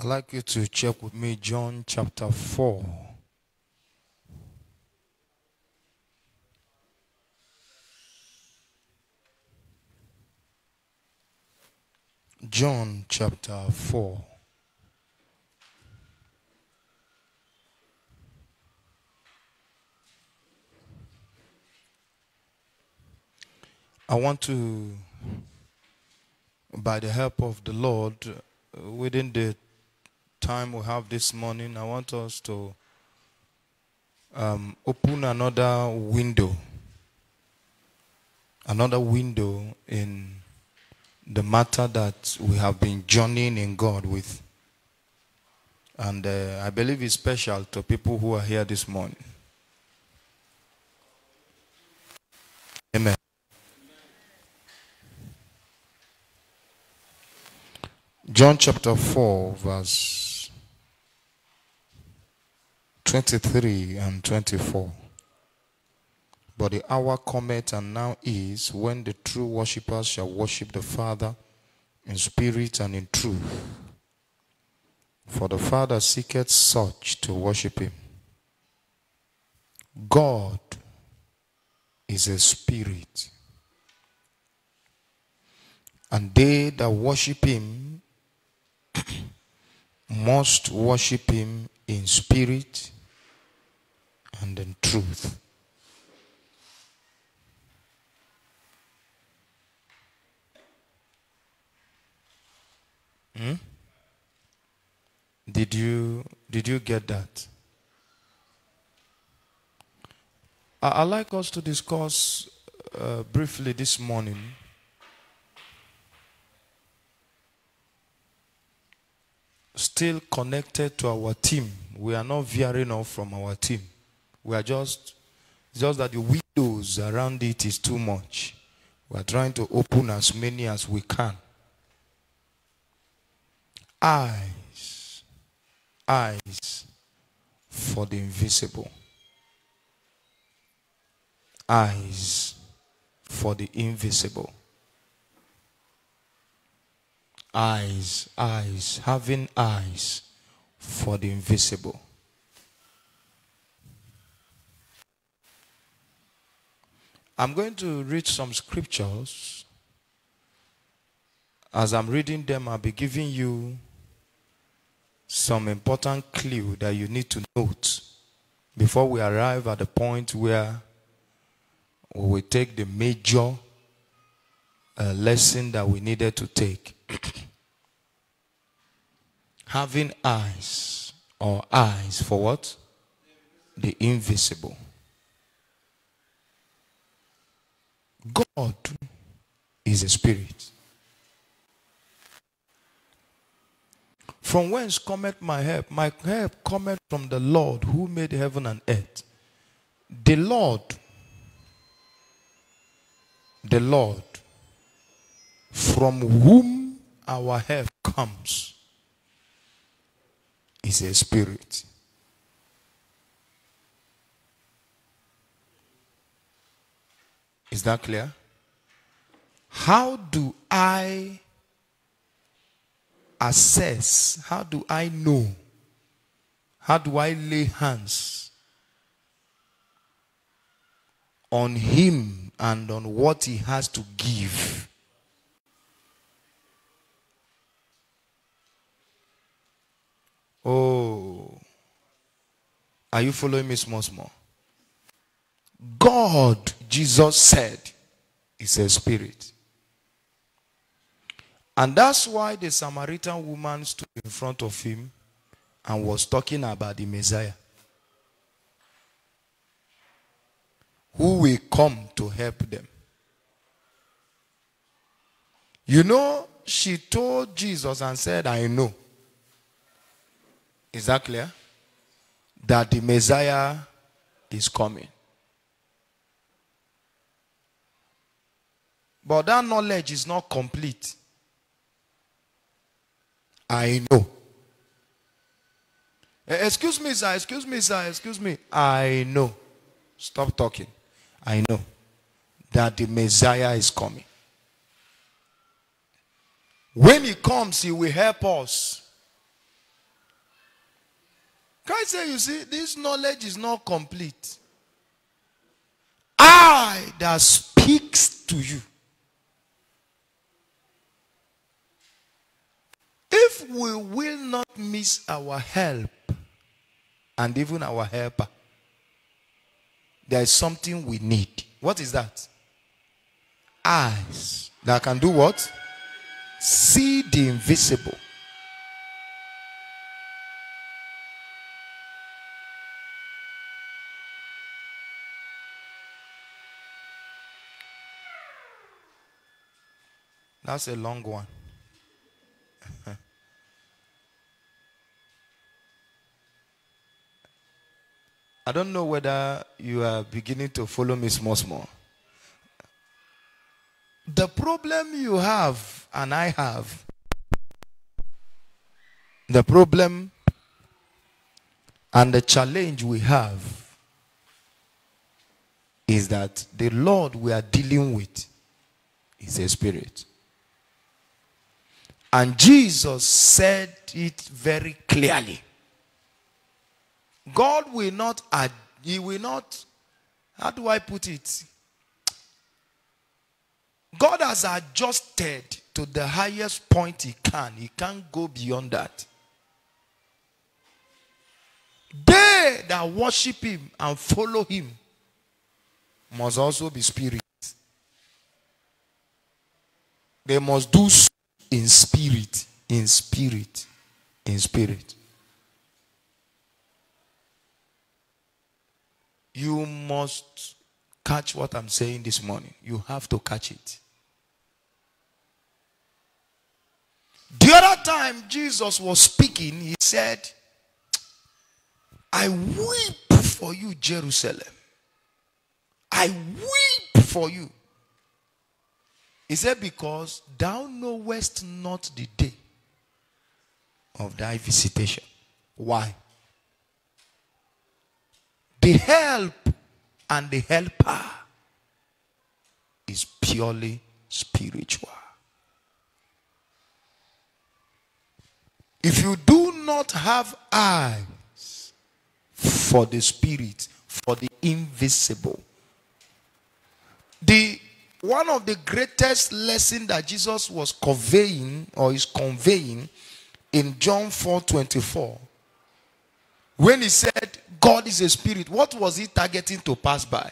I'd like you to check with me John chapter 4. John chapter 4. I want to, by the help of the Lord, uh, within the time we have this morning, I want us to um, open another window. Another window in the matter that we have been journeying in God with. And uh, I believe it's special to people who are here this morning. Amen. John chapter 4, verse 23 and 24. But the hour cometh and now is when the true worshippers shall worship the Father in spirit and in truth. For the Father seeketh such to worship him. God is a spirit. And they that worship him must worship him in spirit and in truth. Hmm? Did you did you get that? I, I like us to discuss uh, briefly this morning still connected to our team. We are not veering off from our team. We are just just that the windows around it is too much. We are trying to open as many as we can. Eyes, eyes for the invisible. Eyes for the invisible eyes, eyes, having eyes for the invisible. I'm going to read some scriptures. As I'm reading them, I'll be giving you some important clue that you need to note before we arrive at the point where we take the major uh, lesson that we needed to take. Having eyes or eyes for what? The invisible. God is a spirit. From whence cometh my help? My help cometh from the Lord who made heaven and earth. The Lord, the Lord, from whom our help comes, is a spirit. Is that clear? How do I assess? How do I know? How do I lay hands on him and on what he has to give? Oh. Are you following me small, small? God, Jesus said, is a spirit. And that's why the Samaritan woman stood in front of him and was talking about the Messiah. Who will come to help them. You know, she told Jesus and said, I know. Is that clear? That the Messiah is coming. But that knowledge is not complete. I know. Eh, excuse me, sir. Excuse me, sir. Excuse me. I know. Stop talking. I know that the Messiah is coming. When he comes, he will help us Christ said, You see, this knowledge is not complete. I that speaks to you. If we will not miss our help and even our helper, there is something we need. What is that? Eyes that can do what? See the invisible. That's a long one. I don't know whether you are beginning to follow me small, small. The problem you have and I have, the problem and the challenge we have is that the Lord we are dealing with is a spirit. And Jesus said it very clearly. God will not, He will not, how do I put it? God has adjusted to the highest point He can. He can't go beyond that. They that worship Him and follow Him must also be spirits. They must do so in spirit, in spirit, in spirit. You must catch what I'm saying this morning. You have to catch it. The other time Jesus was speaking, he said, I weep for you, Jerusalem. I weep for you. He said, Because thou knowest not the day of thy visitation. Why? The help and the helper is purely spiritual. If you do not have eyes for the spirit, for the invisible, the one of the greatest lessons that Jesus was conveying or is conveying in John 4 24, when he said, God is a spirit, what was he targeting to pass by?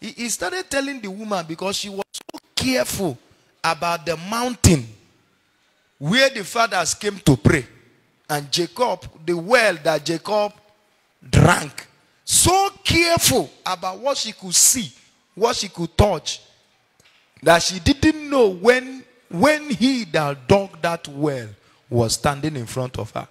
He, he started telling the woman because she was so careful about the mountain where the fathers came to pray. And Jacob, the well that Jacob drank, so careful about what she could see, what she could touch, that she didn't know when when he that dug that well was standing in front of her.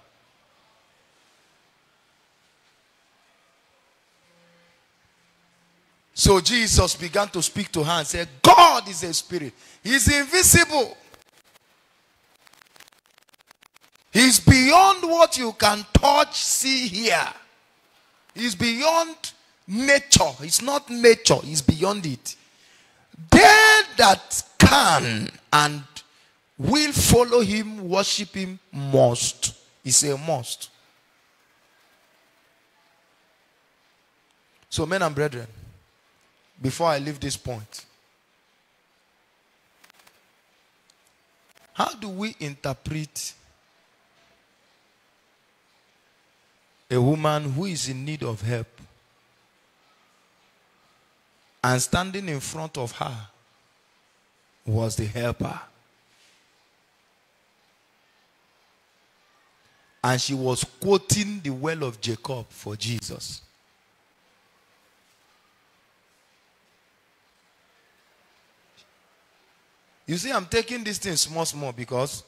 So Jesus began to speak to her and said, God is a spirit. He's invisible. He's beyond what you can touch, see, hear. He's beyond nature. It's not nature, he's beyond it. They that can and will follow him, worship him, must. It's a must. So, men and brethren, before I leave this point, how do we interpret a woman who is in need of help and standing in front of her was the helper. And she was quoting the well of Jacob for Jesus. You see, I'm taking this thing small, small because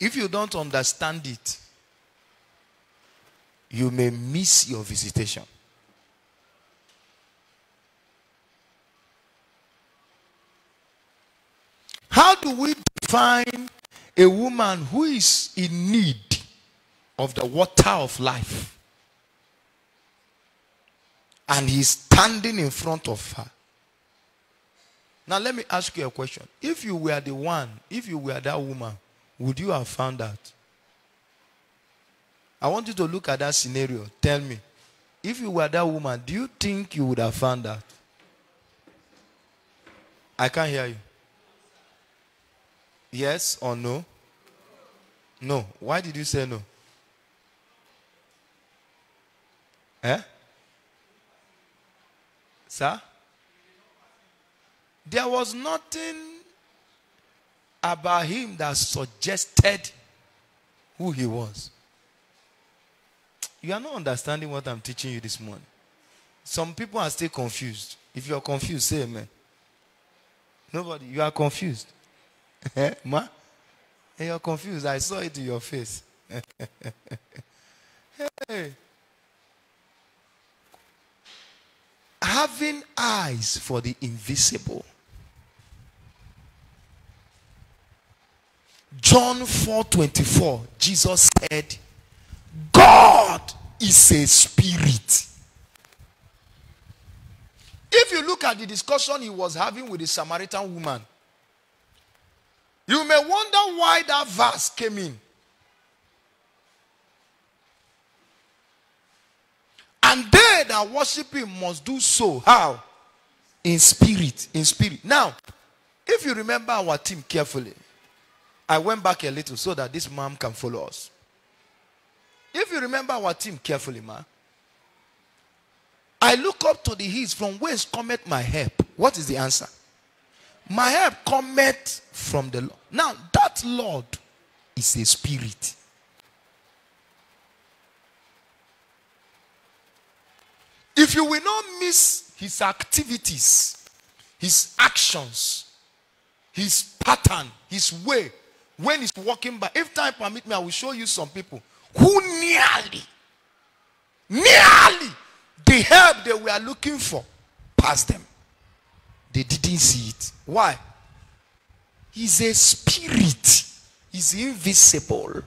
if you don't understand it, you may miss your visitation. How do we define a woman who is in need of the water of life? And he's standing in front of her. Now, let me ask you a question. If you were the one, if you were that woman, would you have found out? I want you to look at that scenario. Tell me, if you were that woman, do you think you would have found out? I can't hear you. Yes or no? No. Why did you say no? Eh? Sir? There was nothing about him that suggested who he was. You are not understanding what I'm teaching you this morning. Some people are still confused. If you are confused, say amen. Nobody, you are confused. Eh, ma? Hey, you're confused. I saw it in your face. hey. Having eyes for the invisible. John 4:24, Jesus said, God is a spirit. If you look at the discussion he was having with the Samaritan woman, you may wonder why that verse came in. And they that worship him must do so. How? In spirit. In spirit. Now, if you remember our team carefully, I went back a little so that this mom can follow us. If you remember our team carefully, ma, I look up to the hills from whence cometh my help. What is the answer? My help cometh from the Lord. Now, that Lord is a spirit. If you will not miss his activities, his actions, his pattern, his way, when he's walking by, if time permit me, I will show you some people who nearly, nearly the help they were looking for passed them. They didn't see it. Why? He's a spirit, he's invisible.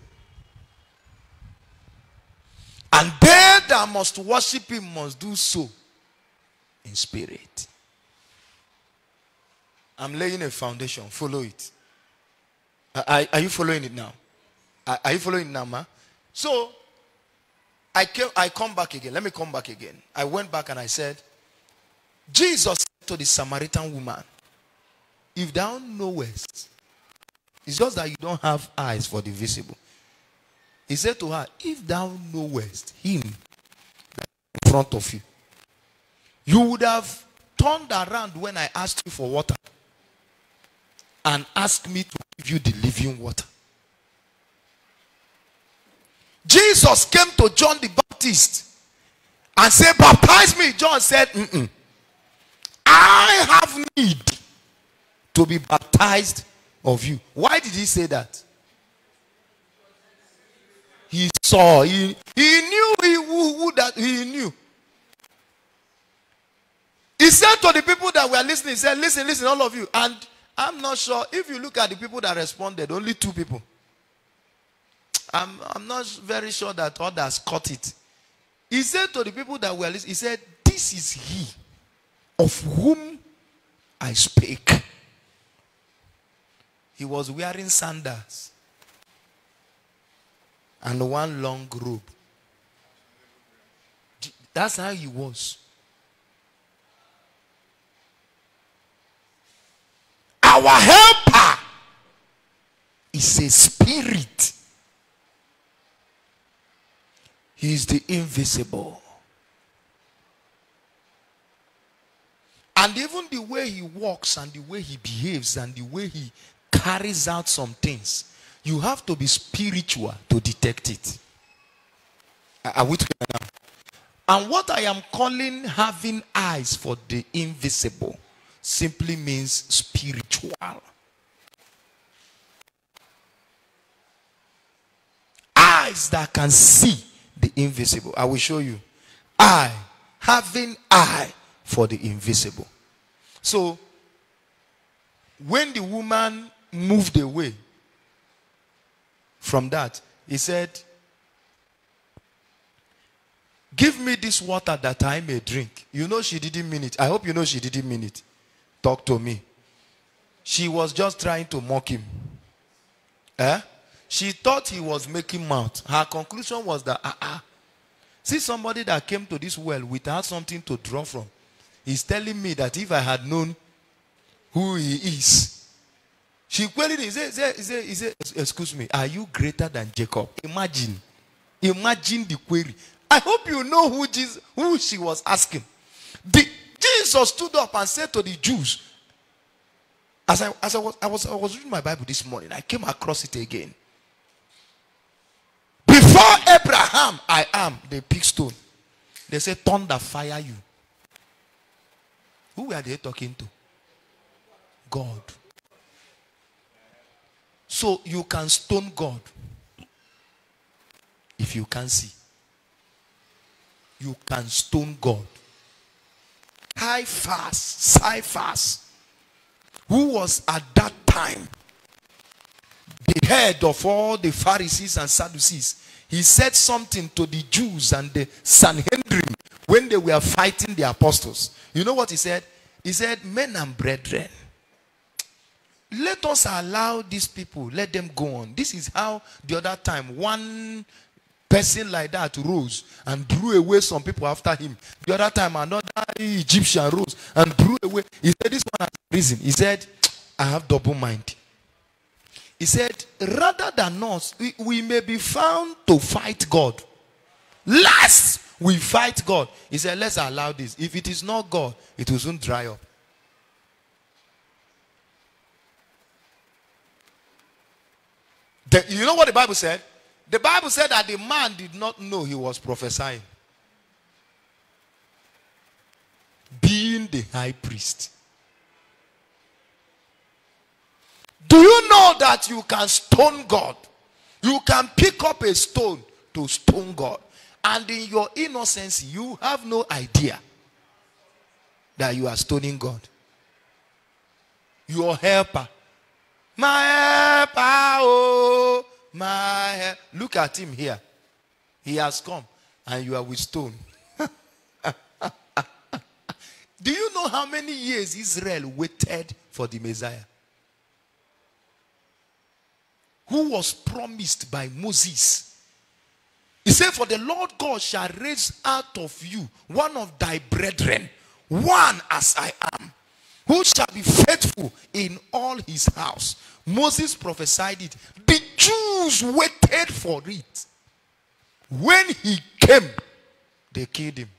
And they that must worship him must do so in spirit. I'm laying a foundation. Follow it. Uh, are, are you following it now? Are, are you following it now, ma? So I came, I come back again. Let me come back again. I went back and I said, Jesus to the Samaritan woman, If thou knowest, it's just that you don't have eyes for the visible. He said to her, If thou knowest him in front of you, you would have turned around when I asked you for water and asked me to give you the living water. Jesus came to John the Baptist and said, Baptize me. John said, Mm-mm. I have need to be baptized of you. Why did he say that? He saw, he, he knew he, who, who that he knew. He said to the people that were listening, he said, Listen, listen, all of you. And I'm not sure if you look at the people that responded, only two people. I'm, I'm not very sure that others caught it. He said to the people that were listening, He said, This is he of whom I spake. He was wearing sandals and one long robe. That's how he was. Our helper is a spirit. He is the invisible. And even the way he walks and the way he behaves and the way he carries out some things, you have to be spiritual to detect it. Are we together now? And what I am calling having eyes for the invisible simply means spiritual. Eyes that can see the invisible. I will show you. I, having eye for the invisible. So, when the woman moved away from that, he said, Give me this water that I may drink. You know, she didn't mean it. I hope you know she didn't mean it. Talk to me. She was just trying to mock him. Eh? she thought he was making mouth. Her conclusion was that, ah, ah. See somebody that came to this well without something to draw from. He's telling me that if I had known who he is, she queried him. He said, he said, said, excuse me, are you greater than Jacob? Imagine. Imagine the query. I hope you know who, Jesus, who she was asking. The, Jesus stood up and said to the Jews, as I, as I was, I was, I was reading my Bible this morning, I came across it again. Before Abraham, I am the big stone. They say, thunder fire you. Who were they talking to? God. So you can stone God if you can see. You can stone God. Caiaphas, fast. who was at that time the head of all the Pharisees and Sadducees, he said something to the Jews and the Sanhedrin when they were fighting the apostles. You know what he said? He said, Men and brethren, let us allow these people, let them go on. This is how the other time one person like that rose and drew away some people after him. The other time another Egyptian rose and drew away. He said, This one has reason. He said, I have double mind. He said, rather than us, we, we may be found to fight God. Last we fight God. He said, let's allow this. If it is not God, it will soon dry up. The, you know what the Bible said? The Bible said that the man did not know he was prophesying. Being the high priest. Do you know that you can stone God? You can pick up a stone to stone God. And in your innocence, you have no idea that you are stoning God. Your helper. My helper, oh, my. Look at him here. He has come and you are with stone. Do you know how many years Israel waited for the Messiah? Who was promised by Moses. He said, For the Lord God shall raise out of you one of thy brethren, one as I am, who shall be faithful in all his house. Moses prophesied it. The Jews waited for it. When he came, they killed him.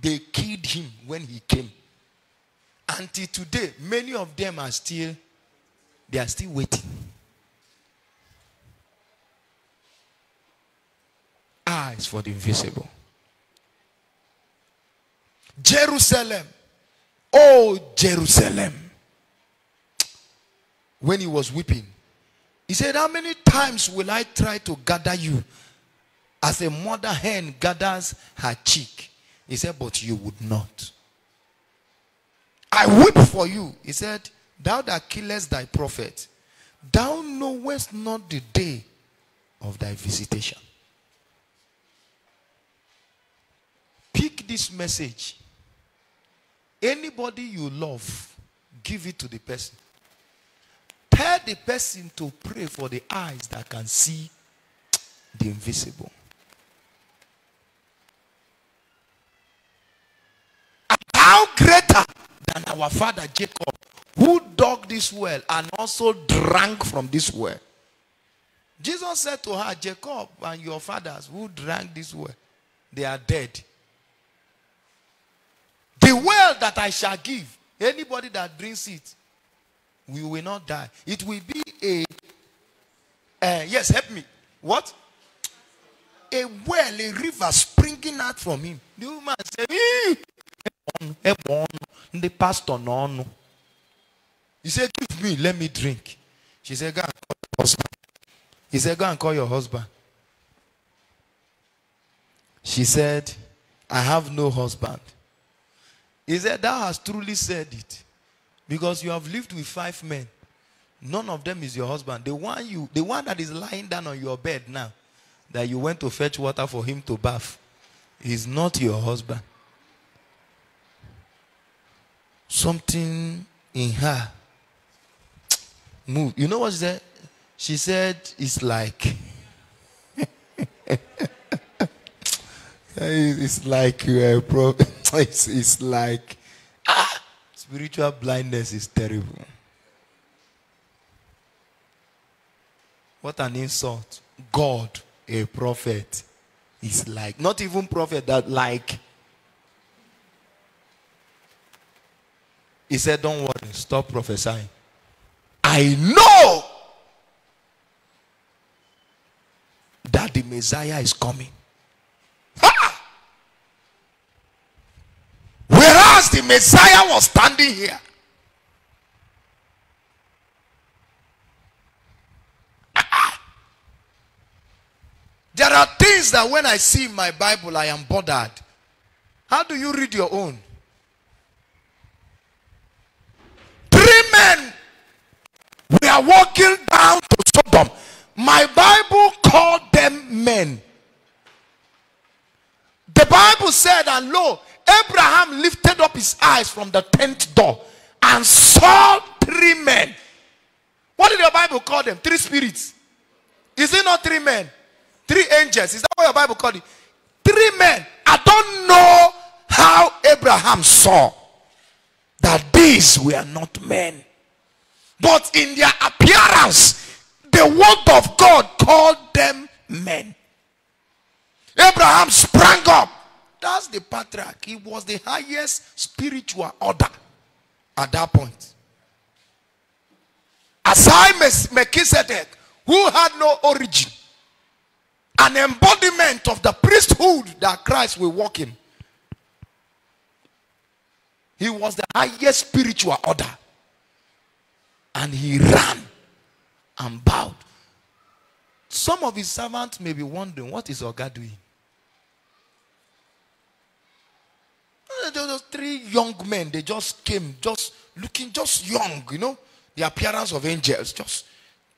They killed him when he came. Until today, many of them are still, they are still waiting. Ah, Eyes for the invisible. Jerusalem. Oh, Jerusalem. When he was weeping, he said, How many times will I try to gather you as a mother hen gathers her chick? He said, But you would not. I weep for you. He said, Thou that killest thy prophet, thou knowest not the day of thy visitation. Pick this message. Anybody you love, give it to the person. Tell the person to pray for the eyes that can see the invisible. How greater our father Jacob, who dug this well and also drank from this well. Jesus said to her, Jacob and your fathers who drank this well, they are dead. The well that I shall give, anybody that drinks it, we will not die. It will be a, uh, yes, help me. What? A well, a river springing out from him. The woman said, ndị pastor n'ọnụ. He said give me let me drink. She said go and call your husband. He said go and call your husband. She said i have no husband. He said thou hast truly said it. Because you have lived with five men. None of them is your husband. The one you the one that is lying down on your bed now that you went to fetch water for him to bath is not your husband something in her move. You know what she said? She said, It's like. it's like you a prophet. It's, it's like. Ah, spiritual blindness is terrible. What an insult. God, a prophet, is like. Not even prophet, that like. He said, Don't worry, stop prophesying. I know that the Messiah is coming. Whereas the Messiah was standing here. There are things that when I see in my Bible, I am bothered. How do you read your own? Three men walking down to Sodom. My Bible called them men. The Bible said, and lo, Abraham lifted up his eyes from the tenth door and saw three men. What did your Bible call them? Three spirits. Is it not three men? Three angels. Is that what your Bible called it? Three men. I don't know how Abraham saw that these were not men. But in their appearance, the word of God called them men. Abraham sprang up. That's the patriarch. He was the highest spiritual order at that point. Aside Melchizedek, who had no origin, an embodiment of the priesthood that Christ will walk in. He was the highest spiritual order. And he ran and bowed. Some of his servants may be wondering, what is Oga doing? Those three young men, they just came, just looking just young, you know, the appearance of angels, just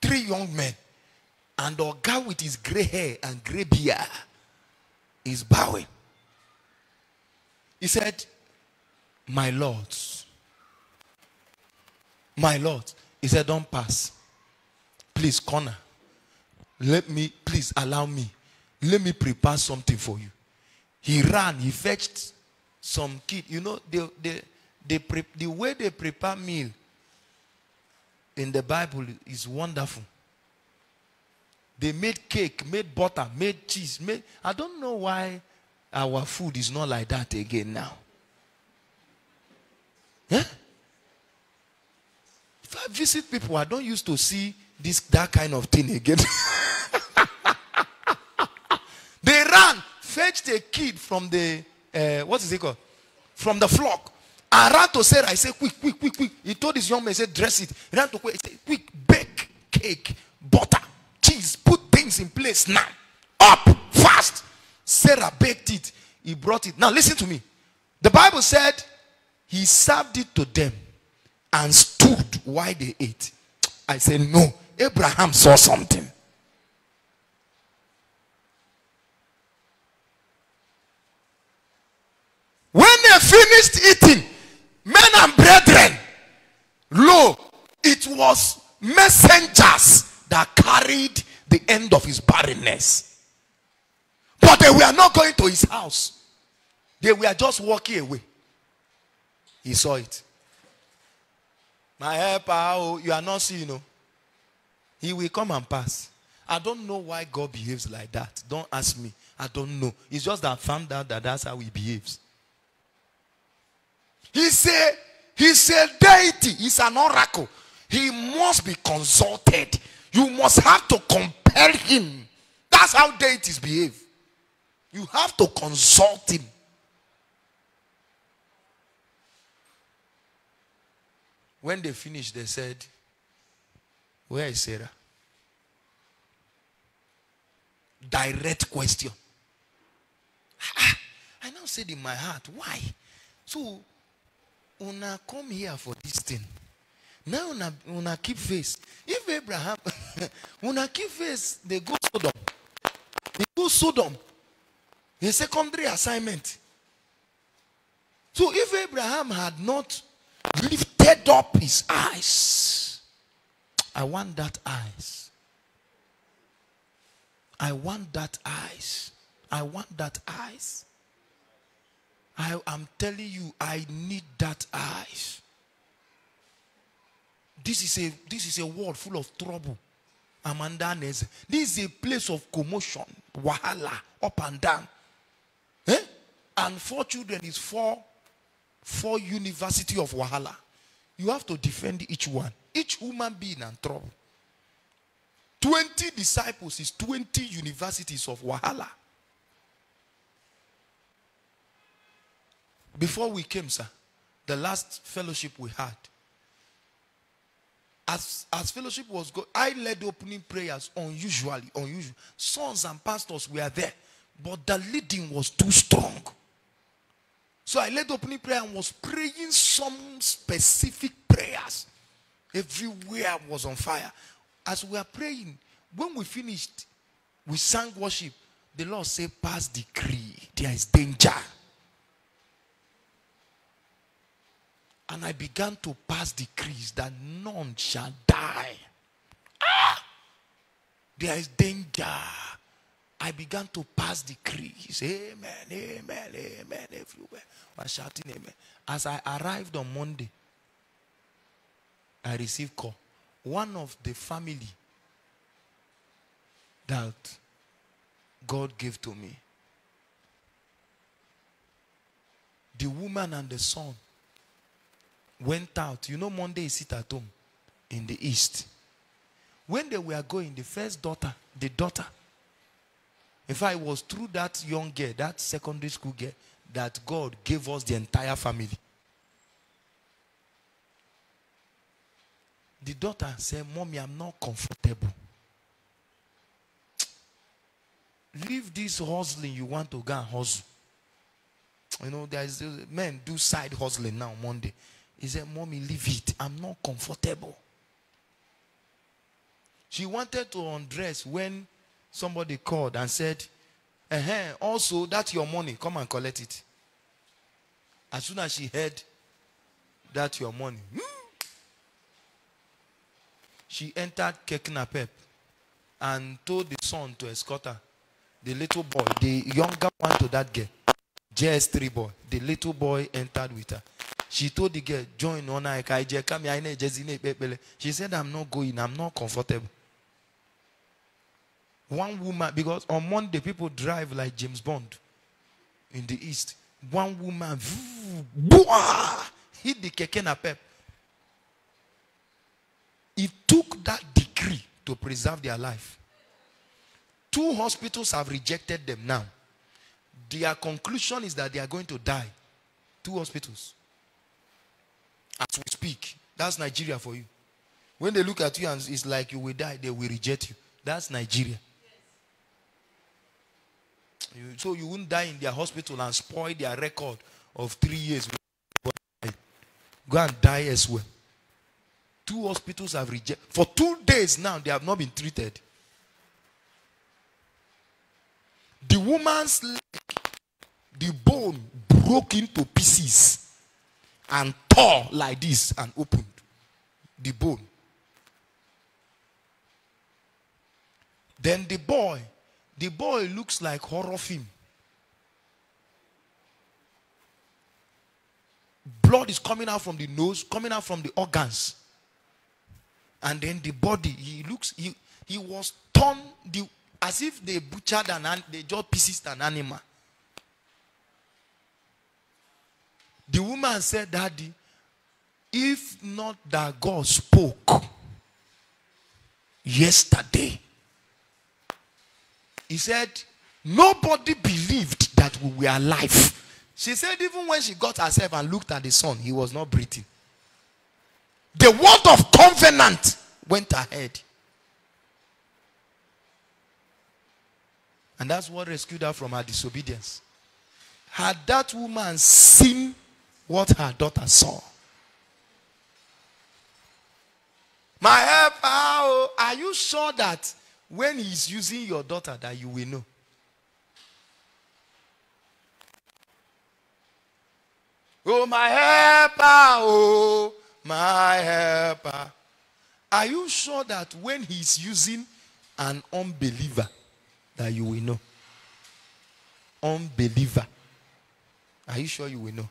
three young men. And guy with his gray hair and gray beard is bowing. He said, My lords, my lords. He said, Don't pass. Please, corner. Let me, please allow me. Let me prepare something for you. He ran, he fetched some kid. You know, the, the, the, the way they prepare meal in the Bible is wonderful. They made cake, made butter, made cheese. Made, I don't know why our food is not like that again now. Yeah? Visit people, I don't used to see this that kind of thing again. they ran, fetched a kid from the uh, what is it called? From the flock. I ran to Sarah. I said, quick, quick, quick, quick. He told his young man, he said, dress it. He ran to quick, said, quick, bake cake, butter, cheese, put things in place now. Up, fast. Sarah baked it. He brought it. Now listen to me. The Bible said he served it to them and stood while they ate. I said, no. Abraham saw something. When they finished eating, men and brethren, lo, it was messengers that carried the end of his barrenness. But they were not going to his house, they were just walking away. He saw it. My helper, you are not seeing, you know. He will come and pass. I don't know why God behaves like that. Don't ask me. I don't know. It's just that I found out that that's how he behaves. He a, he's a deity. He's an oracle. He must be consulted. You must have to compel him. That's how deities behave. You have to consult him. When they finished, they said, Where is Sarah? Direct question. Ah, I now said in my heart, Why? So, una come here for this thing. Now una, una keep face. If Abraham, una keep face, they go Sodom. They go Sodom. A secondary assignment. So if Abraham had not lifted up his eyes, I want that eyes. I want that eyes. I want that eyes. I am telling you, I need that eyes. This is a this is a world full of trouble. Amanda This is a place of commotion, wahala, up and down. Eh? And four children is four, four university of wahala. You have to defend each one. Each human being in trouble. 20 disciples is 20 universities of wahala. Before we came, sir, the last fellowship we had, as, as fellowship was going, I led opening prayers unusually, unusual. Sons and pastors were there, but the leading was too strong. So I led opening prayer and was praying some specific prayers. Everywhere was on fire. As we were praying, when we finished, we sang worship. The Lord said, Pass decree. There is danger. And I began to pass decrees that none shall die. Ah! There is danger. I began to pass decrees. Amen, amen, amen, everywhere. I was shouting amen. As I arrived on Monday, I received call. One of the family that God gave to me. The woman and the son went out. You know, Monday is sit at home in the east. When they were going, the first daughter, the daughter, if I was through that young girl, that secondary school girl, that God gave us the entire family. The daughter said, Mommy, I'm not comfortable. Leave this hustling you want to go and hustle. You know, there's men do side hustling now Monday. He said, Mommy, leave it. I'm not comfortable. She wanted to undress when somebody called and said, uh-huh, also, that's your money. Come and collect it. As soon as she heard that your money, hmm, she entered Keknapep and told the son to escort her. The little boy, the younger one to that girl, JS3 boy, the little boy entered with her. She told the girl, join on She said, I'm not going, I'm not comfortable. One woman, because on Monday people drive like James Bond in the east. One woman hit the keke napep. It took that decree to preserve their life. Two hospitals have rejected them now. Their conclusion is that they are going to die. Two hospitals as we speak. That's Nigeria for you. When they look at you and it's like you will die, they will reject you. That's Nigeria. So you won't die in their hospital and spoil their record of three years. Go and die as well. Two hospitals have rejected. For two days now, they have not been treated. The woman's leg, the bone broke into pieces and tore like this and opened the bone. Then the boy, the boy looks like horror film. Blood is coming out from the nose, coming out from the organs. And then the body, he looks, he, he was torn the, as if they butchered an, they just pieces an animal. The woman said, Daddy, if not that God spoke yesterday, he said, nobody believed that we were alive. She said, even when she got herself and looked at the son, he was not breathing. The word of covenant went ahead. And that's what rescued her from her disobedience. Had that woman seen what her daughter saw. My help, how oh, are you sure that when he's using your daughter that you will know? Oh, my helper, oh, my helper. Are you sure that when he's using an unbeliever, that you will know? Unbeliever. Are you sure you will know?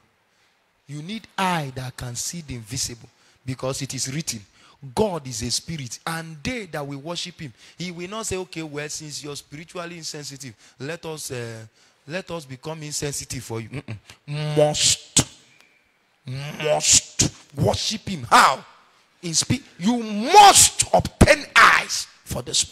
You need eye that can see the invisible because it is written God is a spirit, and they that will worship him, he will not say, Okay, well, since you're spiritually insensitive, let us uh, let us become insensitive for you. Mm-mm. Must must worship him. How? In speak, you must obtain eyes for the spirit.